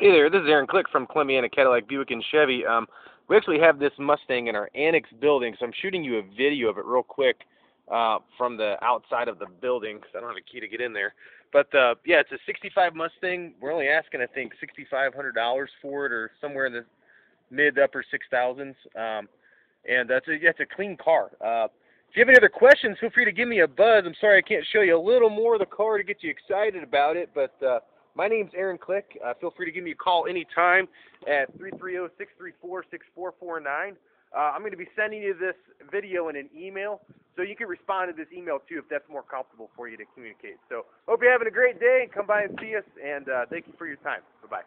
Hey there, this is Aaron Click from Columbiana Cadillac Buick and Chevy. Um, we actually have this Mustang in our annex building, so I'm shooting you a video of it real quick uh, from the outside of the building because I don't have a key to get in there. But uh, yeah, it's a 65 Mustang. We're only asking, I think, $6,500 for it, or somewhere in the mid upper 6,000s. Um, and that's a, yeah, it's a clean car. Uh, if you have any other questions, feel free to give me a buzz. I'm sorry I can't show you a little more of the car to get you excited about it, but. Uh, my name's Aaron Click. Uh, feel free to give me a call anytime at 330-634-6449. Uh, I'm going to be sending you this video in an email, so you can respond to this email too if that's more comfortable for you to communicate. So hope you're having a great day. Come by and see us, and uh, thank you for your time. Bye-bye.